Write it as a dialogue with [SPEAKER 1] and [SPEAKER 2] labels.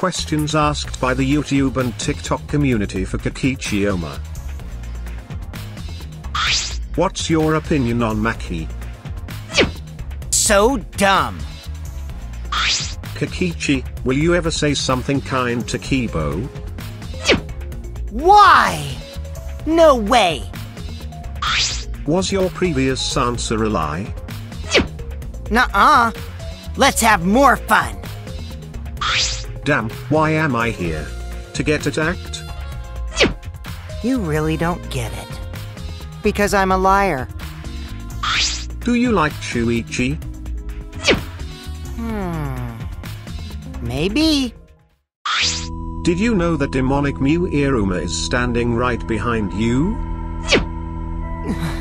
[SPEAKER 1] questions asked by the YouTube and TikTok community for Kokichi Oma. What's your opinion on Maki?
[SPEAKER 2] So dumb.
[SPEAKER 1] Kokichi, will you ever say something kind to Kiibo?
[SPEAKER 2] Why? No way.
[SPEAKER 1] Was your previous answer a lie?
[SPEAKER 2] Nuh-uh. Let's have more fun.
[SPEAKER 1] Damn, why am I here? To get attacked?
[SPEAKER 2] You really don't get it. Because I'm a liar.
[SPEAKER 1] Do you like Shuichi?
[SPEAKER 2] Hmm. Maybe.
[SPEAKER 1] Did you know that demonic Miu Iruma is standing right behind you?